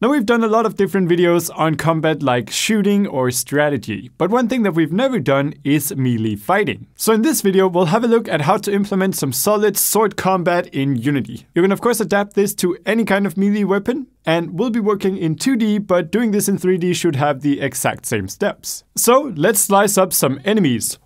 Now we've done a lot of different videos on combat like shooting or strategy, but one thing that we've never done is melee fighting. So in this video we'll have a look at how to implement some solid sword combat in Unity. You can of course adapt this to any kind of melee weapon, and we'll be working in 2D, but doing this in 3D should have the exact same steps. So let's slice up some enemies.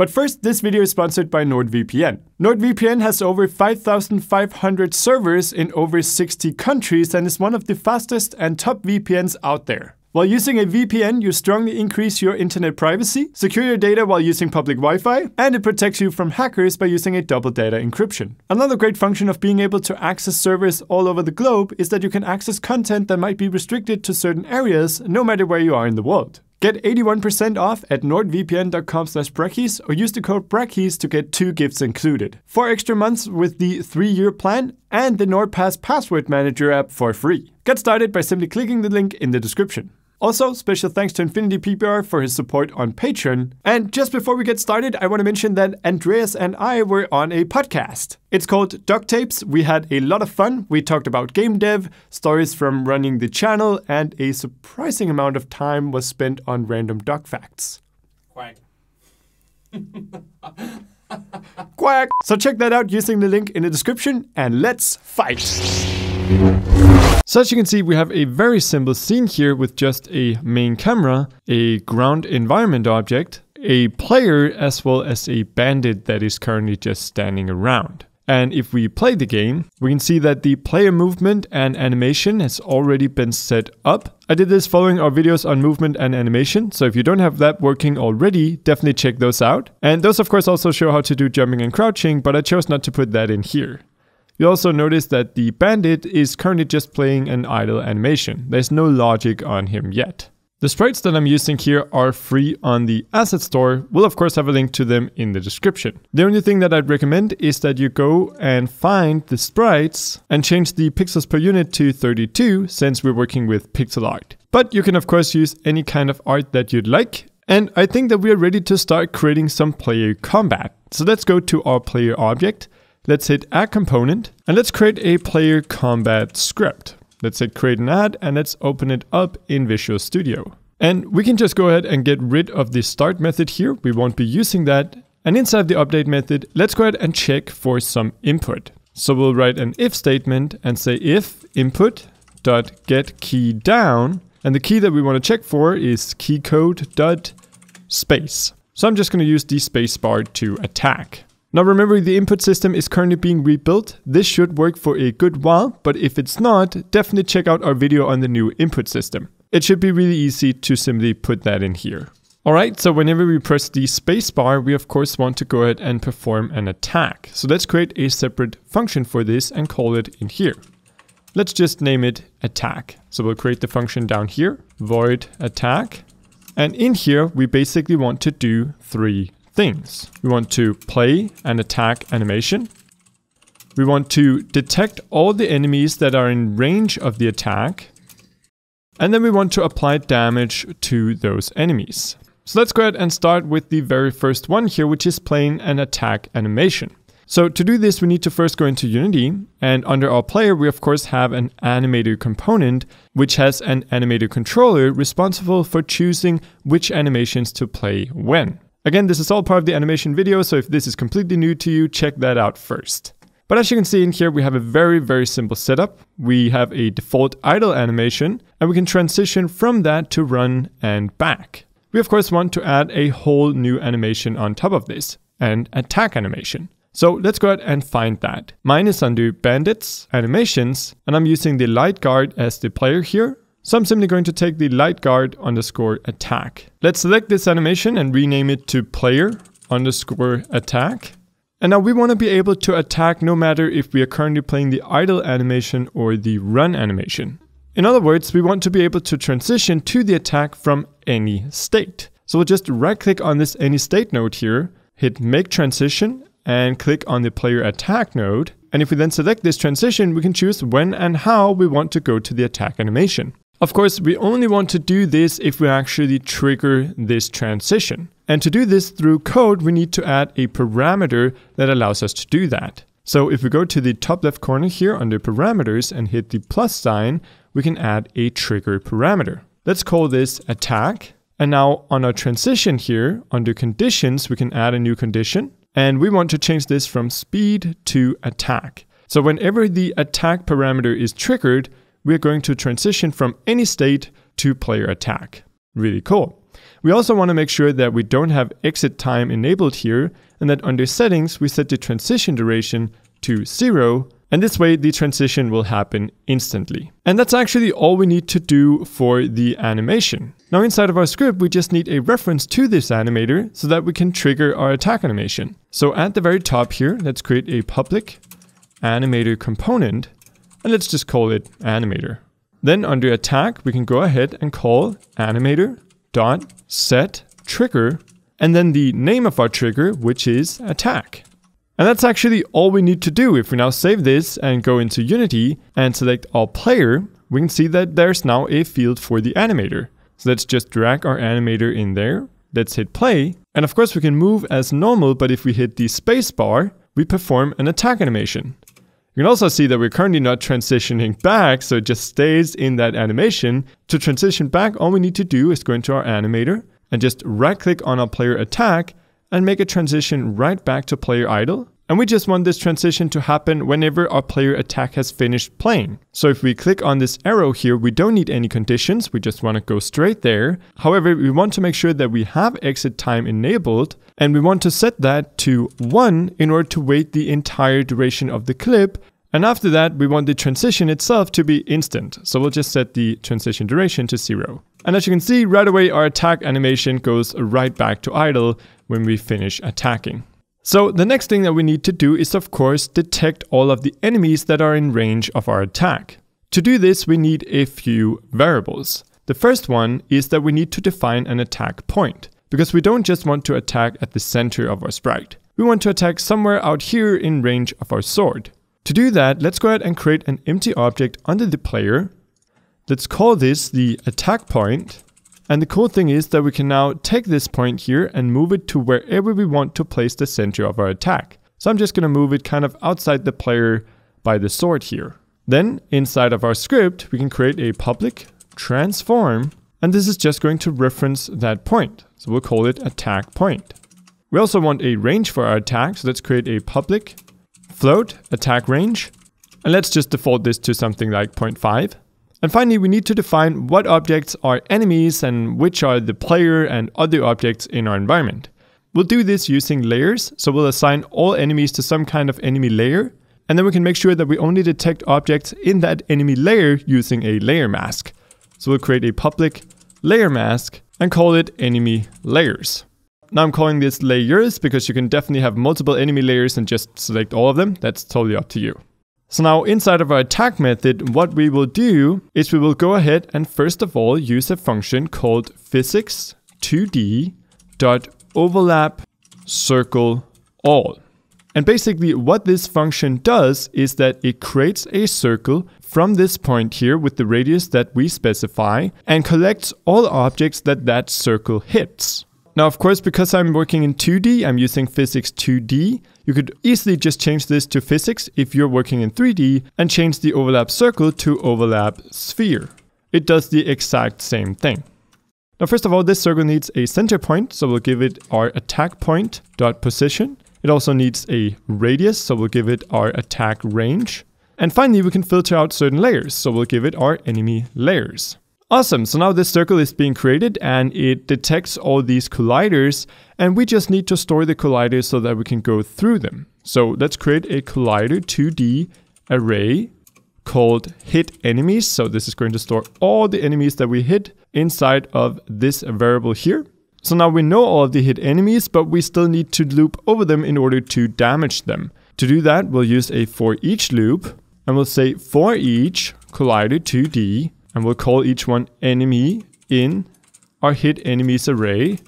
But first, this video is sponsored by NordVPN. NordVPN has over 5,500 servers in over 60 countries and is one of the fastest and top VPNs out there. While using a VPN, you strongly increase your internet privacy, secure your data while using public Wi-Fi, and it protects you from hackers by using a double data encryption. Another great function of being able to access servers all over the globe is that you can access content that might be restricted to certain areas no matter where you are in the world. Get 81% off at nordvpn.com slash brackeys or use the code brackeys to get two gifts included. Four extra months with the three-year plan and the NordPass password manager app for free. Get started by simply clicking the link in the description. Also, special thanks to Infinity PPR for his support on Patreon. And just before we get started, I want to mention that Andreas and I were on a podcast. It's called DuckTapes. We had a lot of fun. We talked about game dev, stories from running the channel, and a surprising amount of time was spent on random duck facts. Quack. Quack! So check that out using the link in the description, and let's fight! So as you can see, we have a very simple scene here with just a main camera, a ground environment object, a player, as well as a bandit that is currently just standing around. And if we play the game, we can see that the player movement and animation has already been set up. I did this following our videos on movement and animation, so if you don't have that working already, definitely check those out. And those of course also show how to do jumping and crouching, but I chose not to put that in here. You also notice that the bandit is currently just playing an idle animation. There's no logic on him yet. The sprites that I'm using here are free on the asset store. We'll of course have a link to them in the description. The only thing that I'd recommend is that you go and find the sprites and change the pixels per unit to 32 since we're working with pixel art. But you can of course use any kind of art that you'd like. And I think that we are ready to start creating some player combat. So let's go to our player object Let's hit add component and let's create a player combat script. Let's hit create an ad and let's open it up in Visual Studio. And we can just go ahead and get rid of the start method here. We won't be using that. And inside the update method, let's go ahead and check for some input. So we'll write an if statement and say if input dot get key down. And the key that we want to check for is key code dot space. So I'm just going to use the space bar to attack. Now remember the input system is currently being rebuilt. This should work for a good while, but if it's not, definitely check out our video on the new input system. It should be really easy to simply put that in here. Alright, so whenever we press the spacebar, we of course want to go ahead and perform an attack. So let's create a separate function for this and call it in here. Let's just name it attack. So we'll create the function down here, void attack. And in here, we basically want to do three things. We want to play and attack animation. We want to detect all the enemies that are in range of the attack. And then we want to apply damage to those enemies. So let's go ahead and start with the very first one here, which is playing an attack animation. So to do this, we need to first go into Unity, and under our player, we of course have an animator component, which has an animator controller responsible for choosing which animations to play when. Again, this is all part of the animation video, so if this is completely new to you, check that out first. But as you can see in here, we have a very, very simple setup. We have a default idle animation, and we can transition from that to run and back. We of course want to add a whole new animation on top of this, an attack animation. So let's go ahead and find that. Mine is under bandits, animations, and I'm using the light guard as the player here. So I'm simply going to take the light guard underscore attack. Let's select this animation and rename it to player underscore attack. And now we want to be able to attack no matter if we are currently playing the idle animation or the run animation. In other words, we want to be able to transition to the attack from any state. So we'll just right click on this any state node here, hit make transition and click on the player attack node. And if we then select this transition, we can choose when and how we want to go to the attack animation. Of course, we only want to do this if we actually trigger this transition. And to do this through code, we need to add a parameter that allows us to do that. So if we go to the top left corner here under parameters and hit the plus sign, we can add a trigger parameter. Let's call this attack. And now on our transition here, under conditions, we can add a new condition. And we want to change this from speed to attack. So whenever the attack parameter is triggered, we're going to transition from any state to player attack. Really cool. We also want to make sure that we don't have exit time enabled here and that under settings we set the transition duration to zero and this way the transition will happen instantly. And that's actually all we need to do for the animation. Now inside of our script we just need a reference to this animator so that we can trigger our attack animation. So at the very top here let's create a public animator component and let's just call it animator. Then under attack we can go ahead and call animator dot set trigger and then the name of our trigger which is attack. And that's actually all we need to do. If we now save this and go into Unity and select all player, we can see that there's now a field for the animator. So let's just drag our animator in there. Let's hit play. And of course we can move as normal, but if we hit the space bar, we perform an attack animation. You can also see that we're currently not transitioning back, so it just stays in that animation. To transition back, all we need to do is go into our animator and just right click on our player attack and make a transition right back to player idle. And we just want this transition to happen whenever our player attack has finished playing. So if we click on this arrow here, we don't need any conditions, we just want to go straight there. However, we want to make sure that we have exit time enabled and we want to set that to 1 in order to wait the entire duration of the clip and after that, we want the transition itself to be instant. So we'll just set the transition duration to zero. And as you can see, right away, our attack animation goes right back to idle when we finish attacking. So the next thing that we need to do is of course detect all of the enemies that are in range of our attack. To do this, we need a few variables. The first one is that we need to define an attack point, because we don't just want to attack at the center of our sprite. We want to attack somewhere out here in range of our sword. To do that, let's go ahead and create an empty object under the player. Let's call this the attack point. And the cool thing is that we can now take this point here and move it to wherever we want to place the center of our attack. So I'm just going to move it kind of outside the player by the sword here. Then inside of our script, we can create a public transform, and this is just going to reference that point. So we'll call it attack point. We also want a range for our attack, so let's create a public float attack range. And let's just default this to something like 0.5. And finally, we need to define what objects are enemies and which are the player and other objects in our environment. We'll do this using layers, so we'll assign all enemies to some kind of enemy layer, and then we can make sure that we only detect objects in that enemy layer using a layer mask. So we'll create a public layer mask and call it enemy layers. Now I'm calling this layers because you can definitely have multiple enemy layers and just select all of them. That's totally up to you. So now inside of our attack method, what we will do is we will go ahead and first of all use a function called physics 2d dot overlap circle all. And basically what this function does is that it creates a circle from this point here with the radius that we specify and collects all objects that that circle hits. Now, of course, because I'm working in 2D, I'm using physics 2D. You could easily just change this to physics if you're working in 3D and change the overlap circle to overlap sphere. It does the exact same thing. Now, first of all, this circle needs a center point, so we'll give it our attack point dot position. It also needs a radius, so we'll give it our attack range. And finally, we can filter out certain layers, so we'll give it our enemy layers. Awesome, so now this circle is being created and it detects all these colliders and we just need to store the colliders so that we can go through them. So let's create a collider 2D array called hit enemies. So this is going to store all the enemies that we hit inside of this variable here. So now we know all of the hit enemies, but we still need to loop over them in order to damage them. To do that, we'll use a for each loop and we'll say for each collider 2D and we'll call each one enemy in our hit enemies array.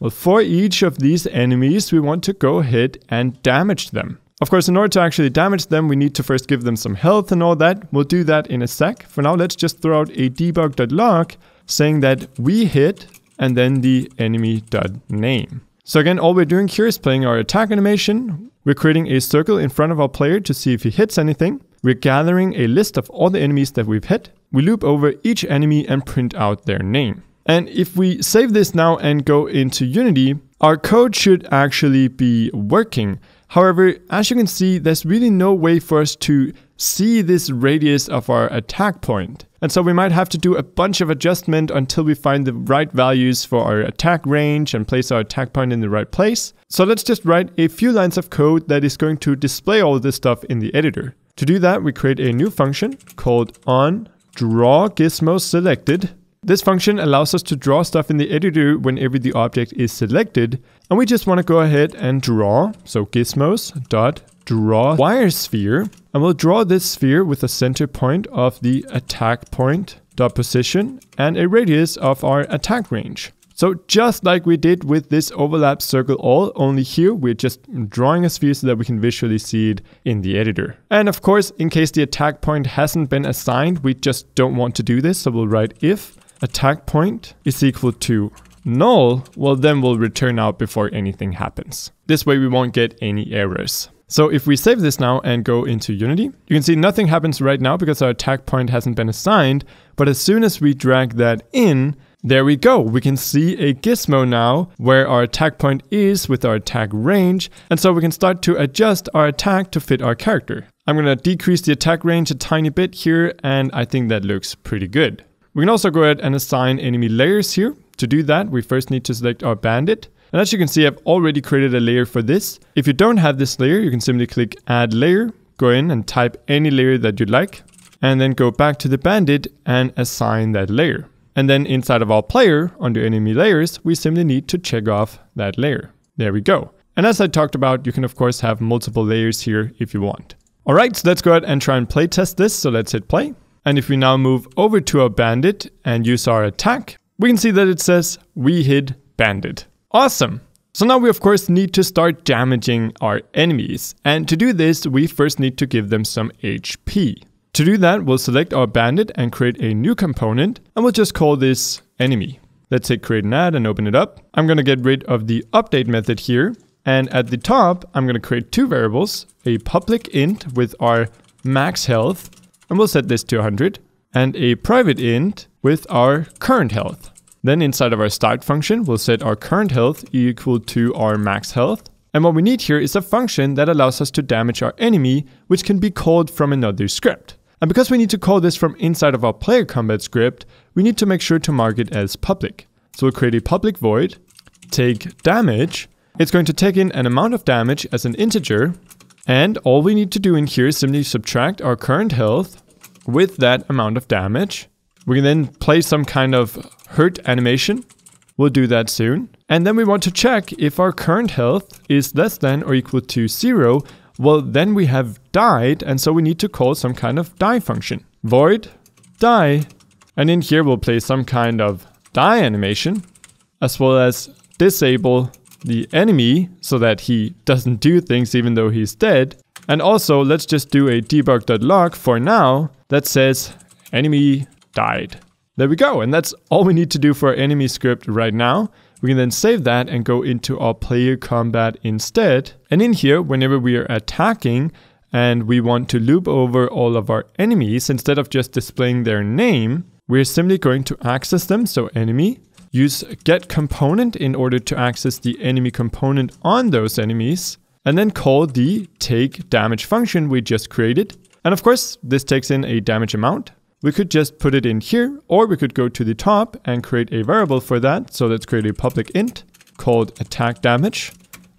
Well, for each of these enemies, we want to go ahead and damage them. Of course, in order to actually damage them, we need to first give them some health and all that. We'll do that in a sec. For now, let's just throw out a debug.log saying that we hit and then the enemy.name. So again, all we're doing here is playing our attack animation. We're creating a circle in front of our player to see if he hits anything. We're gathering a list of all the enemies that we've hit. We loop over each enemy and print out their name. And if we save this now and go into Unity, our code should actually be working. However, as you can see, there's really no way for us to see this radius of our attack point. And so we might have to do a bunch of adjustment until we find the right values for our attack range and place our attack point in the right place. So let's just write a few lines of code that is going to display all this stuff in the editor. To do that, we create a new function called on draw gizmo selected. This function allows us to draw stuff in the editor whenever the object is selected. And we just want to go ahead and draw. So gizmos dot draw wire sphere. And we'll draw this sphere with a center point of the attack point dot position and a radius of our attack range. So just like we did with this overlap circle all, only here we're just drawing a sphere so that we can visually see it in the editor. And of course, in case the attack point hasn't been assigned, we just don't want to do this. So we'll write if attack point is equal to null, well then we'll return out before anything happens. This way we won't get any errors. So if we save this now and go into Unity, you can see nothing happens right now because our attack point hasn't been assigned. But as soon as we drag that in, there we go. We can see a gizmo now where our attack point is with our attack range. And so we can start to adjust our attack to fit our character. I'm going to decrease the attack range a tiny bit here. And I think that looks pretty good. We can also go ahead and assign enemy layers here. To do that, we first need to select our bandit. And as you can see, I've already created a layer for this. If you don't have this layer, you can simply click add layer, go in and type any layer that you'd like, and then go back to the bandit and assign that layer. And then inside of our player, under enemy layers, we simply need to check off that layer. There we go. And as I talked about, you can of course have multiple layers here if you want. All right, so let's go ahead and try and play test this. So let's hit play. And if we now move over to our bandit and use our attack, we can see that it says we hit bandit. Awesome. So now we of course need to start damaging our enemies. And to do this, we first need to give them some HP. To do that, we'll select our bandit and create a new component and we'll just call this enemy. Let's hit create an add and open it up. I'm going to get rid of the update method here. And at the top, I'm going to create two variables, a public int with our max health, and we'll set this to 100, and a private int with our current health. Then inside of our start function, we'll set our current health equal to our max health. And what we need here is a function that allows us to damage our enemy, which can be called from another script. And because we need to call this from inside of our player combat script, we need to make sure to mark it as public. So we'll create a public void, take damage. It's going to take in an amount of damage as an integer. And all we need to do in here is simply subtract our current health with that amount of damage. We can then play some kind of hurt animation. We'll do that soon. And then we want to check if our current health is less than or equal to zero. Well, then we have died, and so we need to call some kind of die function. Void die. And in here we'll play some kind of die animation, as well as disable the enemy so that he doesn't do things even though he's dead. And also, let's just do a debug.log for now that says enemy died. There we go. And that's all we need to do for our enemy script right now. We can then save that and go into our player combat instead. And in here, whenever we are attacking and we want to loop over all of our enemies, instead of just displaying their name, we're simply going to access them. So enemy, use get component in order to access the enemy component on those enemies, and then call the take damage function we just created. And of course, this takes in a damage amount. We could just put it in here, or we could go to the top and create a variable for that. So let's create a public int called attack damage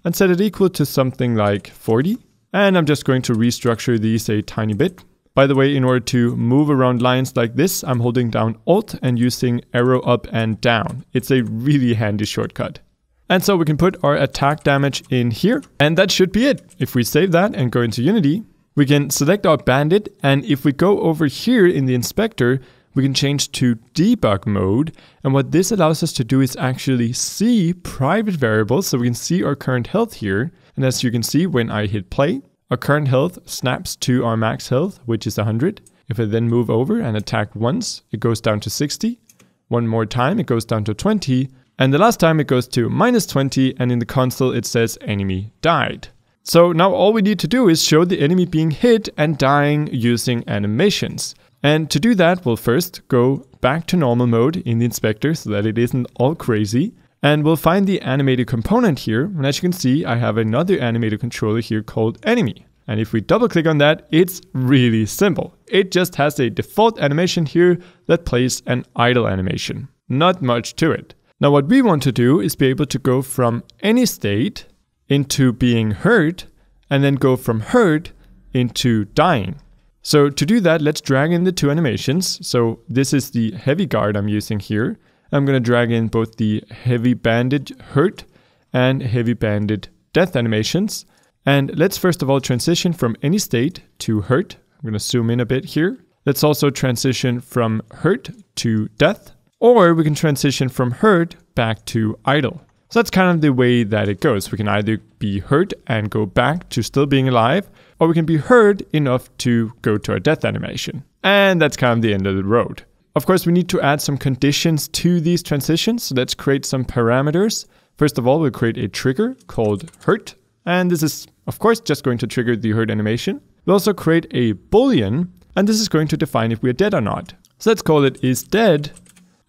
and set it equal to something like 40. And I'm just going to restructure these a tiny bit. By the way, in order to move around lines like this, I'm holding down Alt and using arrow up and down. It's a really handy shortcut. And so we can put our attack damage in here. And that should be it. If we save that and go into Unity, we can select our bandit and if we go over here in the inspector, we can change to debug mode. And what this allows us to do is actually see private variables. So we can see our current health here. And as you can see, when I hit play, our current health snaps to our max health, which is 100. If I then move over and attack once, it goes down to 60. One more time, it goes down to 20. And the last time it goes to minus 20 and in the console it says enemy died. So now all we need to do is show the enemy being hit and dying using animations. And to do that, we'll first go back to normal mode in the inspector so that it isn't all crazy. And we'll find the animator component here. And as you can see, I have another animator controller here called enemy. And if we double click on that, it's really simple. It just has a default animation here that plays an idle animation. Not much to it. Now what we want to do is be able to go from any state into being hurt and then go from hurt into dying. So to do that, let's drag in the two animations. So this is the heavy guard I'm using here. I'm going to drag in both the heavy bandit hurt and heavy bandit death animations. And let's first of all transition from any state to hurt. I'm going to zoom in a bit here. Let's also transition from hurt to death, or we can transition from hurt back to idle. So that's kind of the way that it goes. We can either be hurt and go back to still being alive, or we can be hurt enough to go to our death animation. And that's kind of the end of the road. Of course, we need to add some conditions to these transitions. So let's create some parameters. First of all, we'll create a trigger called hurt. And this is, of course, just going to trigger the hurt animation. We'll also create a boolean, and this is going to define if we're dead or not. So let's call it is dead,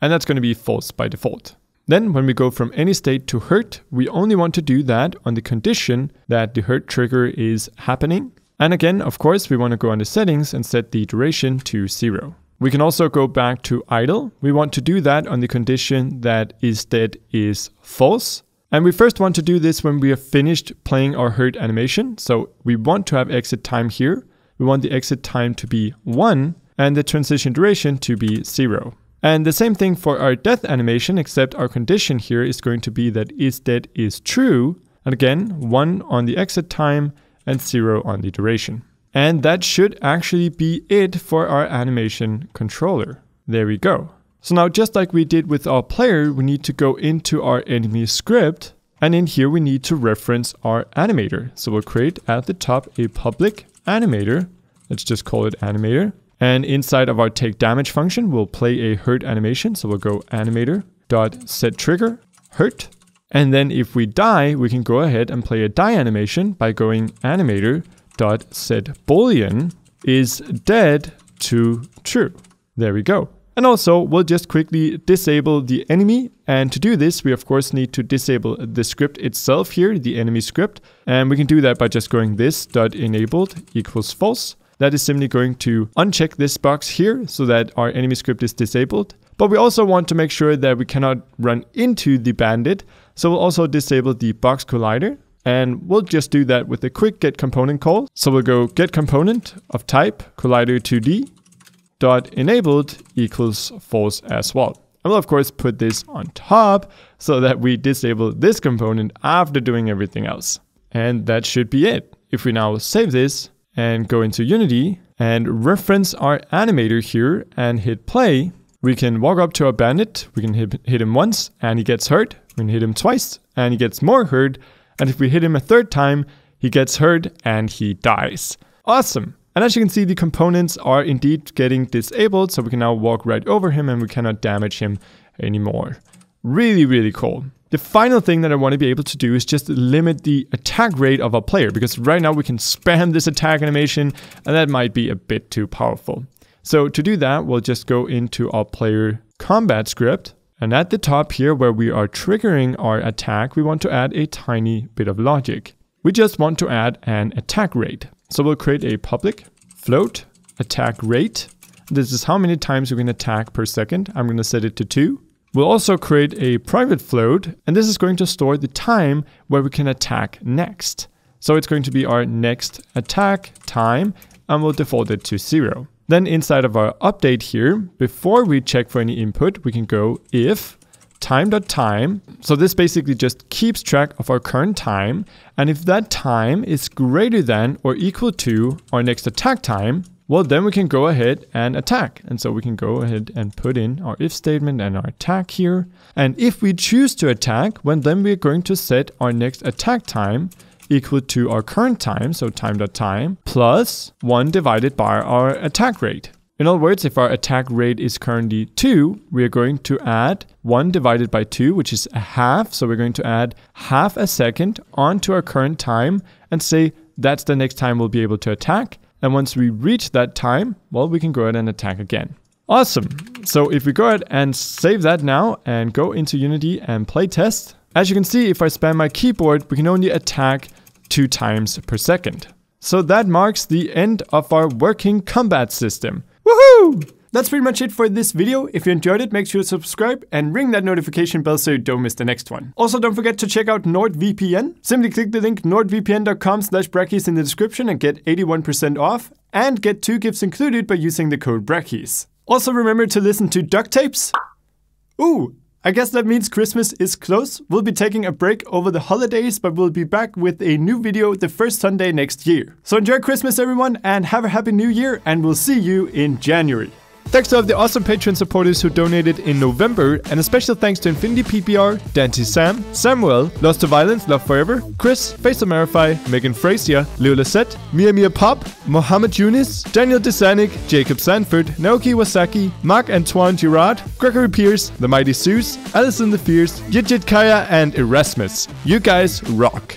and that's going to be false by default. Then when we go from any state to hurt, we only want to do that on the condition that the hurt trigger is happening. And again, of course, we want to go under settings and set the duration to zero. We can also go back to idle. We want to do that on the condition that is dead is false. And we first want to do this when we have finished playing our hurt animation. So we want to have exit time here. We want the exit time to be 1 and the transition duration to be 0. And the same thing for our death animation, except our condition here is going to be that is dead is true. And again, 1 on the exit time and 0 on the duration. And that should actually be it for our animation controller. There we go. So now just like we did with our player, we need to go into our enemy script and in here we need to reference our animator. So we'll create at the top a public animator. Let's just call it animator. And inside of our take damage function, we'll play a hurt animation. So we'll go animator dot set trigger hurt. And then if we die, we can go ahead and play a die animation by going animator dot set boolean is dead to true. There we go. And also, we'll just quickly disable the enemy. And to do this, we of course need to disable the script itself here, the enemy script. And we can do that by just going this dot enabled equals false. That is simply going to uncheck this box here so that our enemy script is disabled. But we also want to make sure that we cannot run into the bandit. So we'll also disable the box collider. And we'll just do that with a quick get component call. So we'll go get component of type collider2d dot enabled equals false as well. And we'll of course put this on top so that we disable this component after doing everything else. And that should be it. If we now save this and go into Unity and reference our animator here and hit play, we can walk up to our bandit, we can hit, hit him once and he gets hurt, we can hit him twice and he gets more hurt, and if we hit him a third time, he gets hurt and he dies. Awesome! And as you can see, the components are indeed getting disabled, so we can now walk right over him and we cannot damage him anymore. Really, really cool. The final thing that I want to be able to do is just limit the attack rate of our player, because right now we can spam this attack animation, and that might be a bit too powerful. So to do that, we'll just go into our player combat script, and at the top here where we are triggering our attack, we want to add a tiny bit of logic. We just want to add an attack rate. So we'll create a public float attack rate. This is how many times we can attack per second. I'm going to set it to 2. We'll also create a private float, and this is going to store the time where we can attack next. So it's going to be our next attack time, and we'll default it to 0. Then inside of our update here, before we check for any input, we can go if time.time. So this basically just keeps track of our current time. And if that time is greater than or equal to our next attack time, well, then we can go ahead and attack. And so we can go ahead and put in our if statement and our attack here. And if we choose to attack, well, then we're going to set our next attack time equal to our current time, so time.time, plus 1 divided by our attack rate. In other words, if our attack rate is currently 2, we are going to add 1 divided by 2, which is a half. So we're going to add half a second onto our current time and say that's the next time we'll be able to attack. And once we reach that time, well, we can go ahead and attack again. Awesome. So if we go ahead and save that now and go into Unity and play test, as you can see, if I spam my keyboard, we can only attack two times per second. So that marks the end of our working combat system. Woohoo! That's pretty much it for this video. If you enjoyed it, make sure to subscribe and ring that notification bell so you don't miss the next one. Also, don't forget to check out NordVPN. Simply click the link nordvpn.com slash brackeys in the description and get 81% off and get two gifts included by using the code brackeys. Also remember to listen to DuckTapes. Ooh, I guess that means Christmas is close. We'll be taking a break over the holidays, but we'll be back with a new video the first Sunday next year. So enjoy Christmas everyone and have a happy new year and we'll see you in January. Thanks to all the awesome Patreon supporters who donated in November, and a special thanks to Infinity PPR, Dante Sam, Samuel, Lost to Violence, Love Forever, Chris, Face of Marify, Megan Frazier, Leo Lassette, Mia Mia Pop, Mohammed Yunis, Daniel Desanik, Jacob Sanford, Naoki Wasaki, Mark Antoine Girard, Gregory Pierce, The Mighty Zeus, Alison the Fierce, Yijit Kaya, and Erasmus. You guys rock!